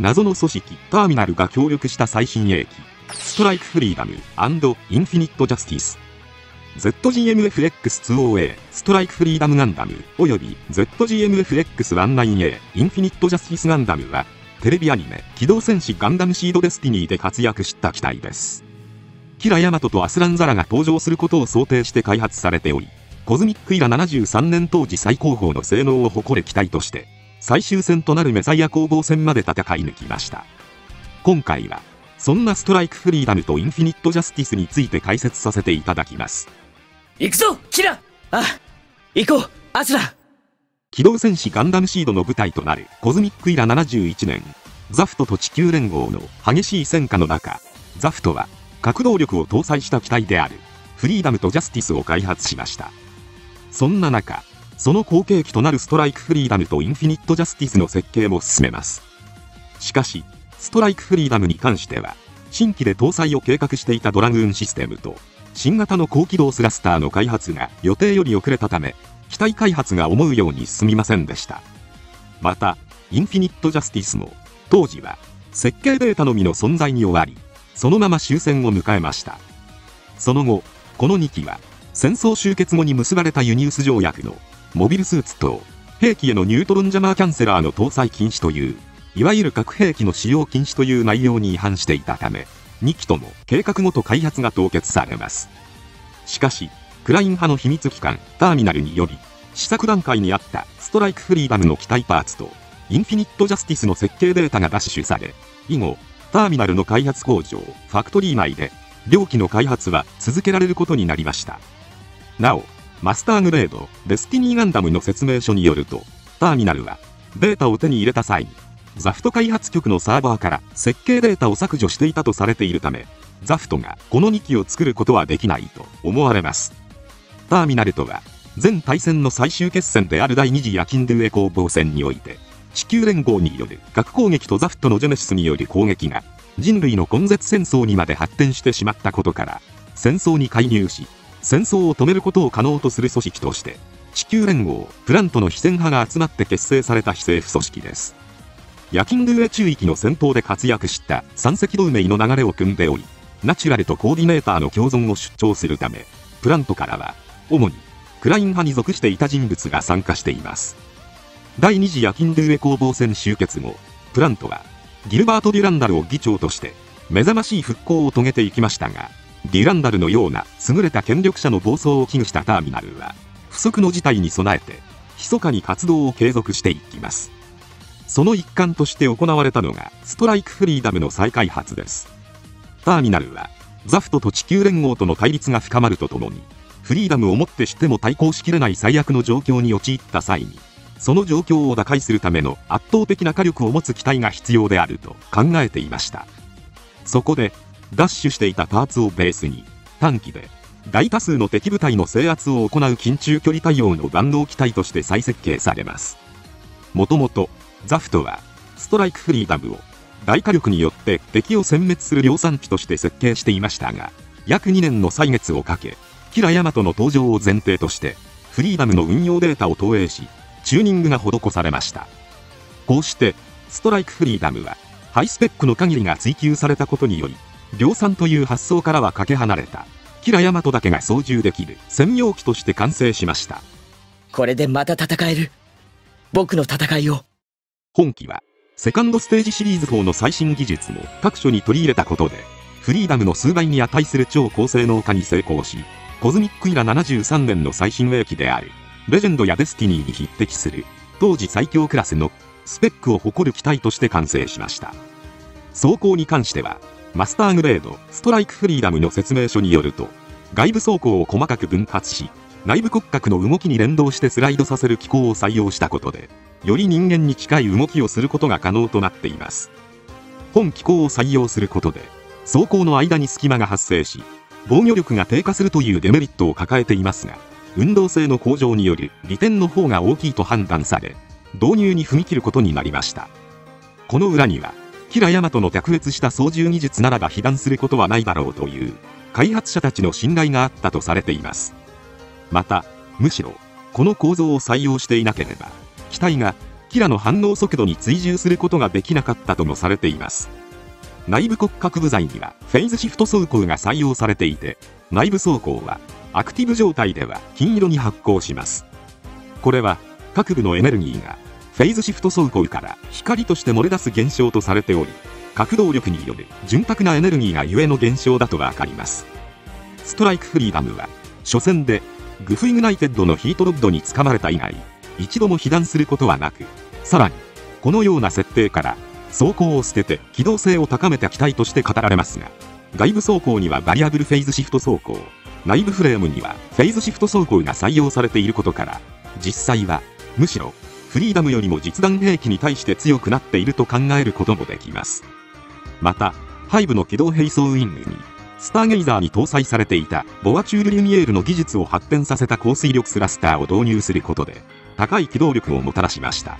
謎の組織ターミナルが協力した最新鋭機。ストライクフリーダムインフィニットジャスティス ZGMFX20A ストライクフリーダムガンダムおよび ZGMFX19A インフィニットジャスティスガンダムはテレビアニメ機動戦士ガンダムシードデスティニーで活躍した機体です。キラヤマトとアスランザラが登場することを想定して開発されておりコズミックイラ73年当時最高峰の性能を誇る機体として最終戦となるメサイア攻防戦まで戦い抜きました。今回はそんなストライクフリーダムとインフィニットジャスティスについて解説させていただきます。行くぞキラあ行こうアスラン！機動戦士ガンダムシードの舞台となるコズミックイラ71年。ザフトと地球連合の激しい戦火の中ザフトは核動力を搭載した機体であるフリーダムとジャスティスを開発しました。そんな中その後継機となるストライクフリーダムとインフィニットジャスティスの設計も進めます。しかしストライクフリーダムに関しては新規で搭載を計画していたドラグーンシステムと新型の高機動スラスターの開発が予定より遅れたため機体開発が思うように進みませんでした。またインフィニットジャスティスも当時は設計データのみの存在に終わりそのまま終戦を迎えました。その後この2機は戦争終結後に結ばれたユニウス条約のモビルスーツと兵器へのニュートロンジャマーキャンセラーの搭載禁止といういわゆる核兵器の使用禁止という内容に違反していたため、2機とも計画ごと開発が凍結されます。しかし、クライン派の秘密機関ターミナルにより、試作段階にあったストライクフリーダムの機体パーツと、インフィニットジャスティスの設計データが奪取され、以後、ターミナルの開発工場、ファクトリー内で、両機の開発は続けられることになりました。なお、マスターグレード、デスティニーガンダムの説明書によると、ターミナルは、データを手に入れた際に、ザフト開発局のサーバーから設計データを削除していたとされているため、ザフトがこの2機を作ることはできないと思われます。ターミナルとは、前大戦の最終決戦である第2次ヤキンドゥーエ攻防戦において、地球連合による核攻撃とザフトのジェネシスによる攻撃が人類の根絶戦争にまで発展してしまったことから戦争に介入し戦争を止めることを可能とする組織として地球連合プラントの非戦派が集まって結成された非政府組織ですヤキンドゥエ中域の戦闘で活躍した三隻同盟の流れを組んでおり、ナチュラルとコーディネーターの共存を出張するため、プラントからは、主に、クライン派に属していた人物が参加しています。第2次ヤキンドゥエ攻防戦終結後、プラントは、ギルバート・デュランダルを議長として、目覚ましい復興を遂げていきましたが、デュランダルのような優れた権力者の暴走を危惧したターミナルは、不測の事態に備えて、密かに活動を継続していきます。その一環として行われたのがストライクフリーダムの再開発ですターミナルはザフトと地球連合との対立が深まるとともにフリーダムをもってしても対抗しきれない最悪の状況に陥った際にその状況を打開するための圧倒的な火力を持つ機体が必要であると考えていましたそこでダッシュしていたパーツをベースに短期で大多数の敵部隊の制圧を行う緊急距離対応の万能機体として再設計されますもともとザフトはストライクフリーダムを大火力によって敵を殲滅する量産機として設計していましたが約2年の歳月をかけキラヤマトの登場を前提としてフリーダムの運用データを投影しチューニングが施されました。こうしてストライクフリーダムはハイスペックの限りが追求されたことにより量産という発想からはかけ離れたキラヤマトだけが操縦できる専用機として完成しました。これでまた戦える。僕の戦いを。本機は、セカンドステージシリーズ4の最新技術も各所に取り入れたことで、フリーダムの数倍に値する超高性能化に成功し、コズミックイラ73年の最新鋭機である、レジェンドやデスティニーに匹敵する、当時最強クラスのスペックを誇る機体として完成しました。装甲に関しては、マスターグレード、ストライクフリーダムの説明書によると、外部装甲を細かく分割し、内部骨格の動きに連動してスライドさせる機構を採用したことで、より人間に近い動きをすることが可能となっています。本機構を採用することで走行の間に隙間が発生し防御力が低下するというデメリットを抱えていますが運動性の向上による利点の方が大きいと判断され導入に踏み切ることになりました。この裏にはキラヤマトの卓越した操縦技術ならば被弾することはないだろうという開発者たちの信頼があったとされています。またむしろこの構造を採用していなければ機体がキラの反応速度に追従することができなかったともされています。内部骨格部材にはフェイズシフト走行が採用されていて内部走行はアクティブ状態では金色に発光します。これは各部のエネルギーがフェイズシフト走行から光として漏れ出す現象とされており核動力による潤沢なエネルギーがゆえの現象だとわかります。ストライクフリーダムは初戦でグフイグナイテッドのヒートロッドにつかまれた以外一度も被弾することはなくさらにこのような設定から装甲を捨てて機動性を高めた機体として語られますが外部装甲にはバリアブルフェイズシフト装甲内部フレームにはフェイズシフト装甲が採用されていることから実際はむしろフリーダムよりも実弾兵器に対して強くなっていると考えることもできます。また背部の機動並走ウィングにスターゲイザーに搭載されていたボアチュール・リュミエールの技術を発展させた高水力スラスターを導入することで高い機動力をもたらしました。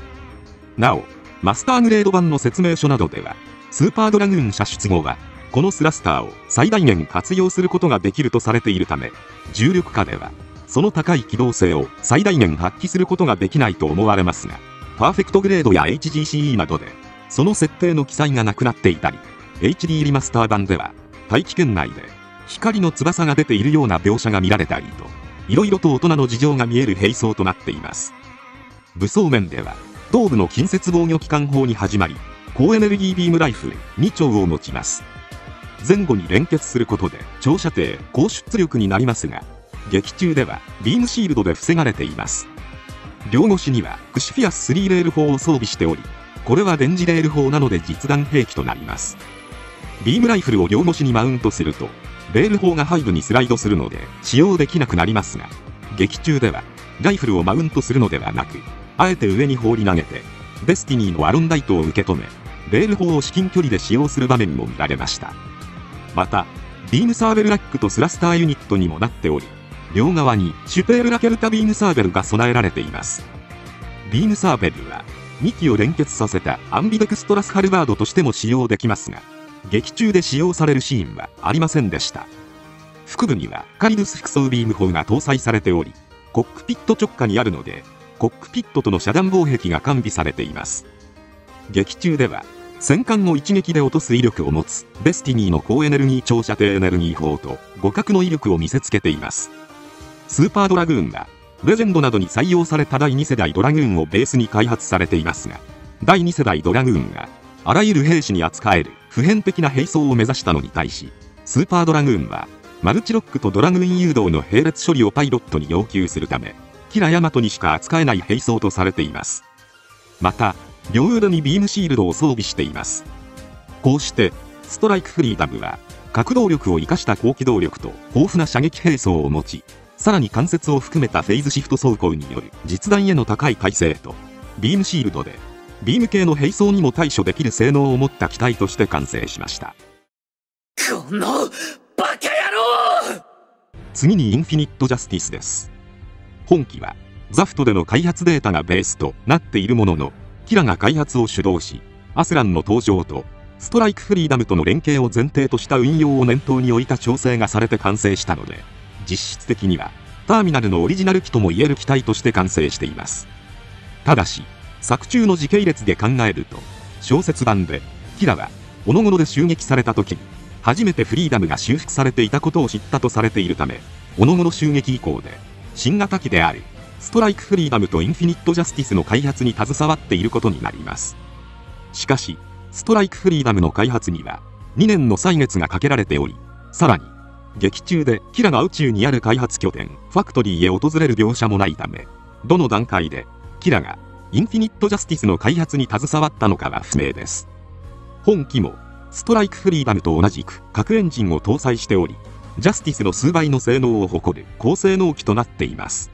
なおマスターグレード版の説明書などではスーパードラグーン射出後はこのスラスターを最大限活用することができるとされているため重力下ではその高い機動性を最大限発揮することができないと思われますがパーフェクトグレードや HGCE などでその設定の記載がなくなっていたり HD リマスター版では大気圏内で光の翼が出ているような描写が見られたりと色々と大人の事情が見える兵装となっています。武装面では頭部の近接防御機関砲に始まり高エネルギービームライフル2丁を持ちます。前後に連結することで長射程高出力になりますが劇中ではビームシールドで防がれています。両腰にはクシフィアス3レール砲を装備しておりこれは電磁レール砲なので実弾兵器となります。ビームライフルを両腰にマウントするとレール砲が背部にスライドするので使用できなくなりますが劇中ではライフルをマウントするのではなくあえて上に放り投げてデスティニーのアロンダイトを受け止めレール砲を至近距離で使用する場面も見られました。またビームサーベルラックとスラスターユニットにもなっており両側にシュペールラケルタビームサーベルが備えられています。ビームサーベルは2機を連結させたアンビデクストラスハルバードとしても使用できますが劇中で使用されるシーンはありませんでした。腹部にはカリドゥス複相ビーム砲が搭載されておりコックピット直下にあるのでコックピットとの遮断防壁が完備されています。劇中では戦艦を一撃で落とす威力を持つデスティニーの高エネルギー長射程エネルギー砲と互角の威力を見せつけています。スーパードラグーンはレジェンドなどに採用された第2世代ドラグーンをベースに開発されていますが第2世代ドラグーンがあらゆる兵士に扱える普遍的な兵装を目指したのに対しスーパードラグーンはマルチロックとドラグーン誘導の並列処理をパイロットに要求するためキラヤマトにしか扱えない兵装とされています。また両腕にビームシールドを装備しています。こうしてストライクフリーダムは核動力を生かした高機動力と豊富な射撃兵装を持ちさらに関節を含めたフェイズシフト走行による実弾への高い耐性とビームシールドでビーム系の兵装にも対処できる性能を持った機体として完成しました。このバカ野郎！次にインフィニットジャスティスです。本機はザフトでの開発データがベースとなっているもののキラが開発を主導しアスランの登場とストライクフリーダムとの連携を前提とした運用を念頭に置いた調整がされて完成したので実質的にはターミナルのオリジナル機ともいえる機体として完成しています。ただし作中の時系列で考えると小説版でキラはおののので襲撃された時に初めてフリーダムが修復されていたことを知ったとされているためおののの襲撃以降で新型機であるストライクフリーダムとインフィニットジャスティスの開発に携わっていることになります。しかしストライクフリーダムの開発には2年の歳月がかけられておりさらに劇中でキラが宇宙にある開発拠点ファクトリーへ訪れる描写もないためどの段階でキラがインフィニットジャスティスの開発に携わったのかは不明です。本機もストライクフリーダムと同じく核エンジンを搭載しておりジャスティスの数倍の性能を誇る高性能機となっています。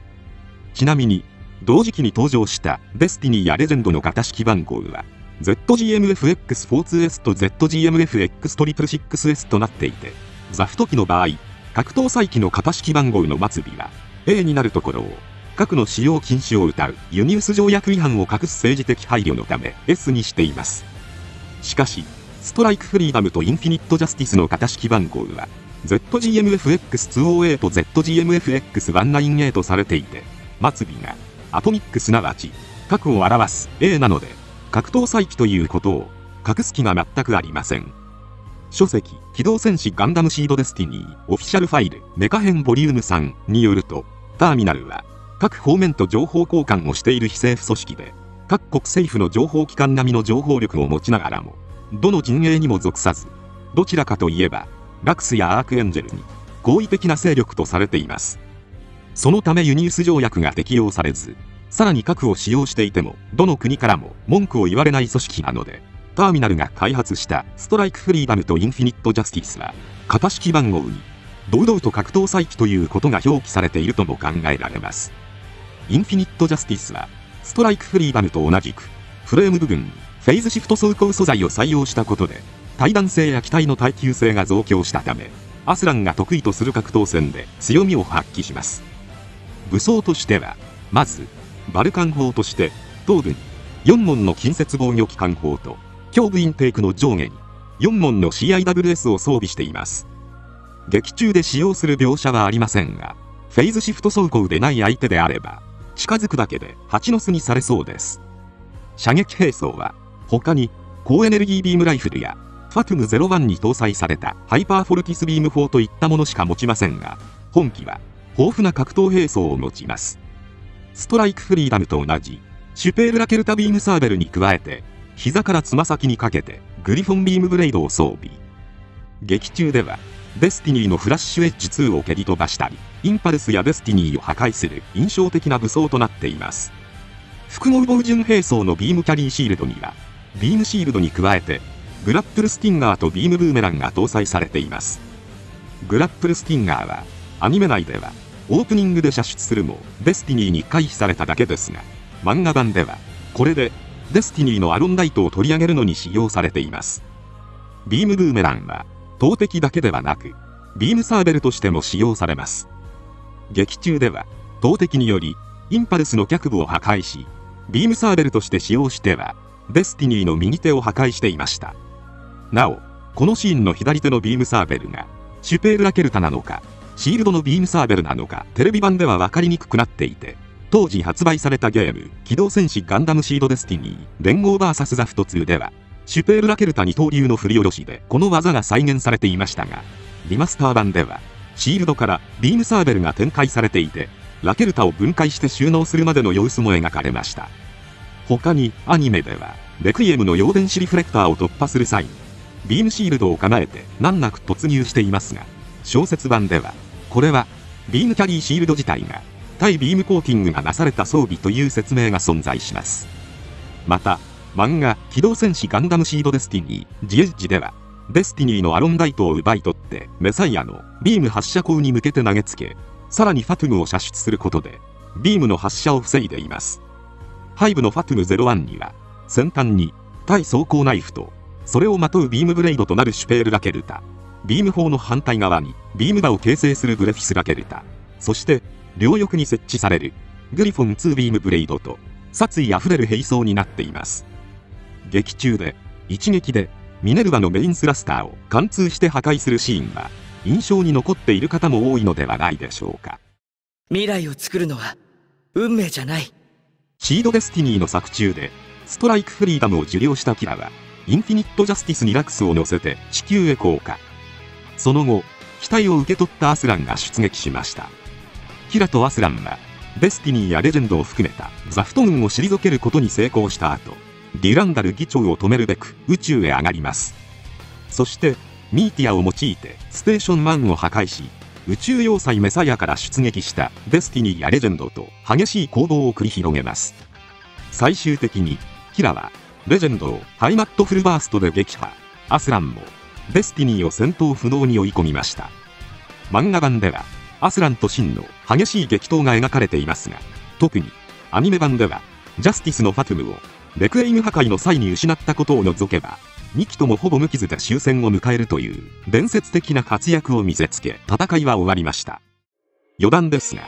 ちなみに同時期に登場したデスティニーやレジェンドの型式番号は ZGMFX42S と ZGMFX666S となっていてザフト機の場合核搭載機の型式番号の末尾は A になるところを核の使用禁止を謳うユニウス条約違反を隠す政治的配慮のため S にしていますしかしストライクフリーダムとインフィニットジャスティスの型式番号は ZGMFX20A と ZGMFX19A とされていて末尾がアトミックすなわち核を表す A なので、格闘再起ということを隠す気が全くありません。書籍、機動戦士ガンダムシードデスティニー、オフィシャルファイル、メカ編ボリューム3によると、ターミナルは、各方面と情報交換をしている非政府組織で、各国政府の情報機関並みの情報力を持ちながらも、どの陣営にも属さず、どちらかといえば、ラクスやアークエンジェルに、好意的な勢力とされています。そのためユニウス条約が適用されず、さらに核を使用していても、どの国からも文句を言われない組織なので、ターミナルが開発したストライクフリーダムとインフィニットジャスティスは、型式番号に、堂々と核搭載機ということが表記されているとも考えられます。インフィニットジャスティスは、ストライクフリーダムと同じく、フレーム部分フェイズシフト装甲素材を採用したことで、対弾性や機体の耐久性が増強したため、アスランが得意とする格闘戦で強みを発揮します。武装としては、まず、バルカン砲として、頭部に4門の近接防御機関砲と、胸部インテークの上下に4門の CIWS を装備しています。劇中で使用する描写はありませんが、フェイズシフト走行でない相手であれば、近づくだけで蜂の巣にされそうです。射撃兵装は、他に、高エネルギービームライフルや、ファトゥム01に搭載されたハイパーフォルティスビーム砲といったものしか持ちませんが、本機は、豊富な格闘兵装を持ちます。ストライクフリーダムと同じ、シュペールラケルタビームサーベルに加えて、膝からつま先にかけて、グリフォンビームブレイドを装備。劇中では、デスティニーのフラッシュエッジ2を蹴り飛ばしたり、インパルスやデスティニーを破壊する印象的な武装となっています。複合防盾兵装のビームキャリーシールドには、ビームシールドに加えて、グラップルスティンガーとビームブーメランが搭載されています。グラップルスティンガーは、アニメ内では、オープニングで射出するも、デスティニーに回避されただけですが、漫画版では、これで、デスティニーのアロンダイトを取り上げるのに使用されています。ビームブーメランは、投擲だけではなく、ビームサーベルとしても使用されます。劇中では、投擲により、インパルスの脚部を破壊し、ビームサーベルとして使用しては、デスティニーの右手を破壊していました。なお、このシーンの左手のビームサーベルが、シュペールラケルタなのか、シールドのビームサーベルなのか、テレビ版では分かりにくくなっていて、当時発売されたゲーム、機動戦士ガンダムシードデスティニー、連合 VS ザフト2では、シュペールラケルタ二刀流の振り下ろしでこの技が再現されていましたが、リマスター版では、シールドからビームサーベルが展開されていて、ラケルタを分解して収納するまでの様子も描かれました。他にアニメでは、レクイエムの陽電子リフレクターを突破する際に、ビームシールドを構えて難なく突入していますが、小説版では、これは、ビームキャリーシールド自体が、対ビームコーティングがなされた装備という説明が存在します。また、漫画、機動戦士ガンダムシードデスティニー、ジエッジでは、デスティニーのアロンダイトを奪い取って、メサイアのビーム発射口に向けて投げつけ、さらにファトゥムを射出することで、ビームの発射を防いでいます。背部のファトゥム01には、先端に対装甲ナイフと、それをまとうビームブレイドとなるシュペールラケルタ、ビーム砲の反対側にビーム刃を形成するグレフィスラケルタ、そして両翼に設置されるグリフォン2ビームブレイドと殺意あふれる兵装になっています。劇中で一撃でミネルヴァのメインスラスターを貫通して破壊するシーンは印象に残っている方も多いのではないでしょうか。未来を作るのは運命じゃない。シードデスティニーの作中でストライクフリーダムを受領したキラはインフィニットジャスティスにラクスを乗せて地球へ降下。その後、機体を受け取ったアスランが出撃しました。キラとアスランは、デスティニーやレジェンドを含めたザフト軍を退けることに成功した後、ディランダル議長を止めるべく宇宙へ上がります。そして、ミーティアを用いてステーションワンを破壊し、宇宙要塞メサイアから出撃したデスティニーやレジェンドと激しい攻防を繰り広げます。最終的に、キラは、レジェンドをハイマットフルバーストで撃破、アスランも、デスティニーを戦闘不能に追い込みました。漫画版では、アスランとシンの激しい激闘が描かれていますが、特に、アニメ版では、ジャスティスのファトゥムを、レクイエム破壊の際に失ったことを除けば、2機ともほぼ無傷で終戦を迎えるという伝説的な活躍を見せつけ戦いは終わりました。余談ですが、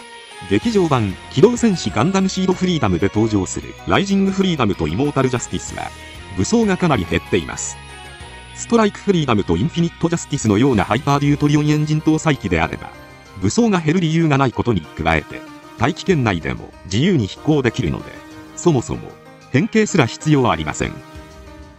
劇場版機動戦士ガンダムシードフリーダムで登場するライジングフリーダムとイモータルジャスティスは武装がかなり減っています。ストライクフリーダムとインフィニットジャスティスのようなハイパーデュートリオンエンジン搭載機であれば武装が減る理由がないことに加えて大気圏内でも自由に飛行できるのでそもそも変形すら必要ありません。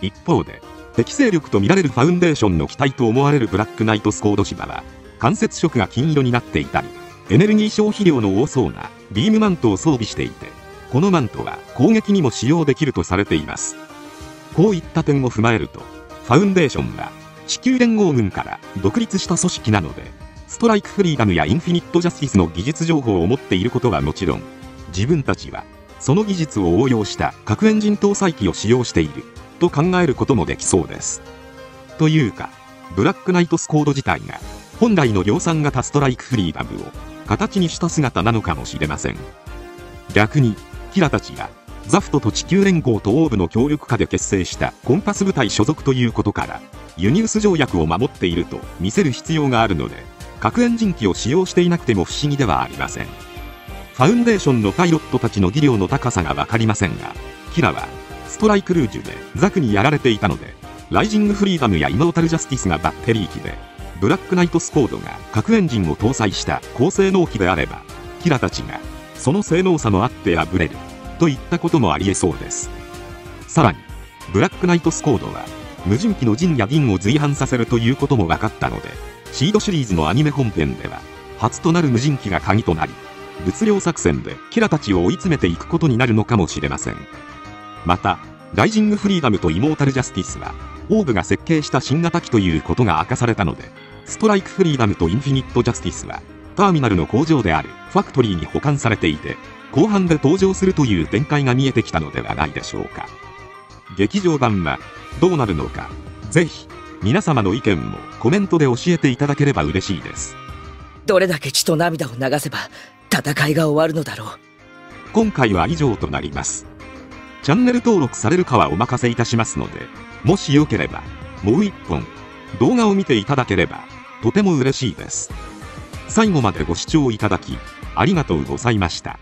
一方で適正力と見られるファウンデーションの機体と思われるブラックナイトスコード芝は関節色が金色になっていたりエネルギー消費量の多そうなビームマントを装備していてこのマントは攻撃にも使用できるとされています。こういった点を踏まえるとファウンデーションは地球連合軍から独立した組織なのでストライクフリーダムやインフィニットジャスティスの技術情報を持っていることはもちろん自分たちはその技術を応用した核エンジン搭載機を使用していると考えることもできそうです。というかブラックナイトスコード自体が本来の量産型ストライクフリーダムを形にした姿なのかもしれません。逆にキラたちがザフトと地球連合とオーブの協力下で結成したコンパス部隊所属ということからユニウス条約を守っていると見せる必要があるので核エンジン機を使用していなくても不思議ではありません。ファウンデーションのパイロットたちの技量の高さが分かりませんがキラはストライクルージュでザクにやられていたのでライジングフリーダムやイモータルジャスティスがバッテリー機でブラックナイトスコードが核エンジンを搭載した高性能機であればキラたちがその性能差もあって破れるといったこともありえそうです。さらにブラックナイトスコードは無人機のジンや銀を随伴させるということも分かったのでシードシリーズのアニメ本編では初となる無人機が鍵となり物量作戦でキラたちを追い詰めていくことになるのかもしれません。またライジングフリーダムとイモータルジャスティスはオーブが設計した新型機ということが明かされたのでストライクフリーダムとインフィニットジャスティスはターミナルの工場であるファクトリーに保管されていて後半で登場するという展開が見えてきたのではないでしょうか。劇場版はどうなるのかぜひ皆様の意見もコメントで教えていただければ嬉しいです。どれだけ血と涙を流せば戦いが終わるのだろう。今回は以上となります。チャンネル登録されるかはお任せいたしますのでもしよければもう一本動画を見ていただければとても嬉しいです。最後までご視聴いただきありがとうございました